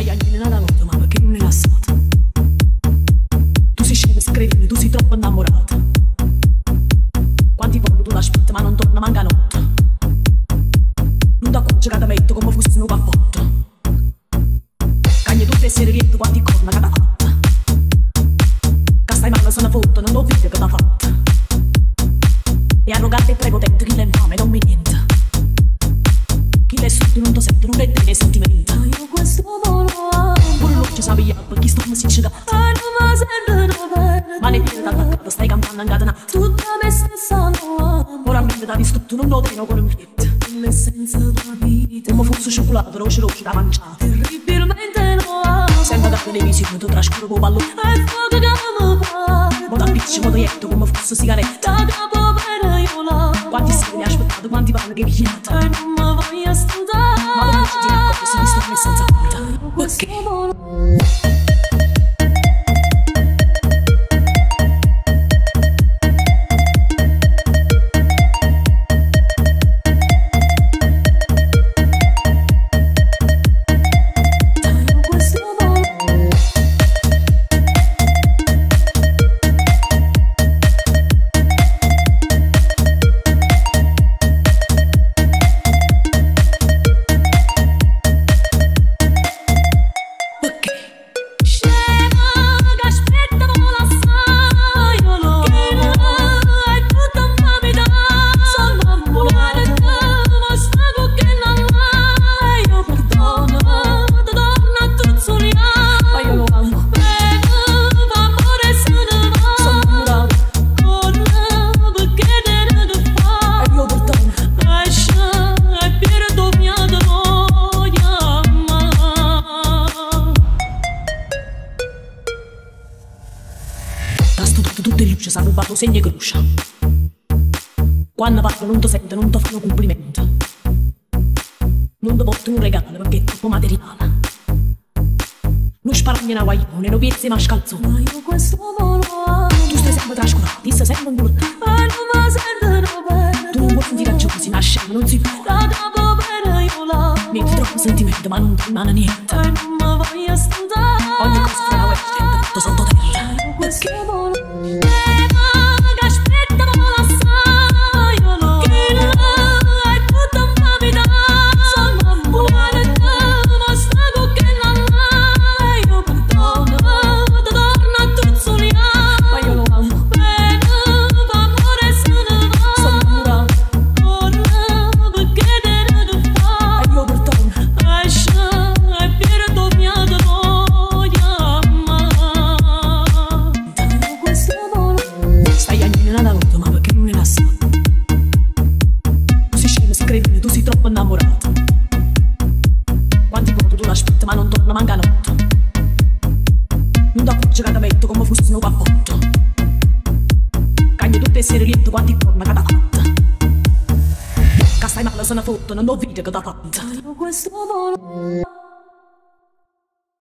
Stai anni nella notte, ma perché non è rilassata? Tu sei scema, si credi, tu sei troppo innamorata. Quanti volte tu l'aspetti, ma non torna manca notte. Non ti accorgi che ti metto come fosse un cappotto. Cagni tutte sere rietto quanti corna che ti fatta. Che stai male se ne fotte, non lo vedi che ti fatta. E arrogante e prepotente, chi l'è infame, non mi niente. Chi l'è sotto non ti sente, non vede nei sentimenti. Pure l'occhio sa via, perché sto come si ci dà. E non mi sento bene Ma ne piede d'attaccato, stai cantando incatenato. Tutta me stessa amo Ora mi da distrutto, non lo tengo con un piede. L'essenza della vita Come fosse cioccolato, roce roce da mangiare. Terribilmente amo Sembra da televisione, tu trascuro con ballo. E fuoco che mi fa Ma da picci, ma ietto, come fosse sigaretta. Da capo bene io l'amo Quanti ne aspettato, quanti panni che pigliato. E vita. Tutte luci, si ha rubato segni e croce. Quando parlo non ti sento, non ti fanno complimenti. Non ti porto un regalo perché è troppo materiale. Non sparagni una guaglione, non piezzi ma scalzone. Ma io questo volo amo Tu stai sempre trascurato, ti stai sempre un brutto. E non mi sento bene Tu non puoi sentire giù, si nasce, ma non si può. L'amo Metti troppo sentimento, ma non ti rimane niente. Troppo innamorato. Quanti volte tu l'aspetti, ma non torna manca notte. Non ti accorgi che metto come fosse un cappotto. Cagni tutte le sere rietto quanti corna che ti fatta. Che stai male se ne fotte, non lo vedi che ti fatta. Questo volo